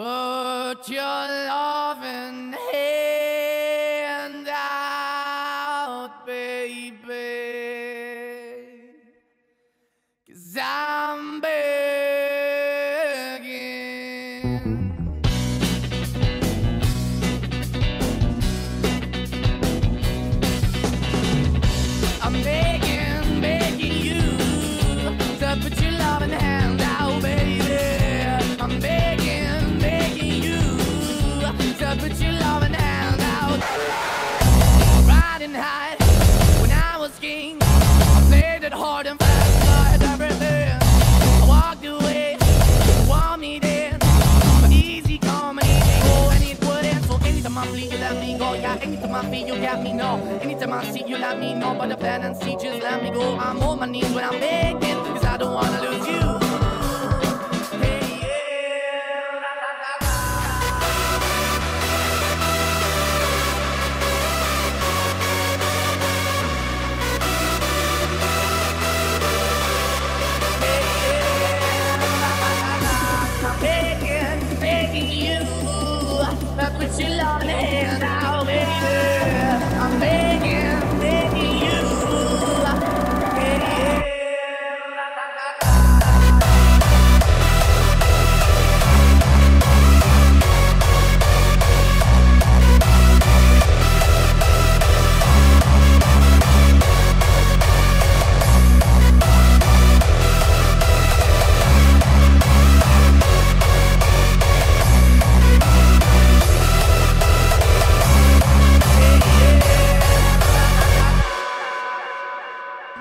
Put your loving hand out, baby. Cause I'm begging. I'm begging, to put your loving hand out. Riding high when I was king, I played it hard and fast, had everything. I walked away, you want me then, but easy come and easy go, and it wouldn't. So anytime I'm you let me go. Yeah, anytime I feel you got me, no. Anytime I see you, let me know. But the plan and see, just let me go. I'm on my knees when I'm begging, put your loving hand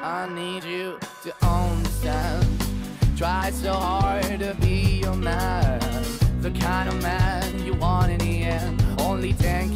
I need you to understand. Try so hard to be your man, the kind of man you want in the end. Only ten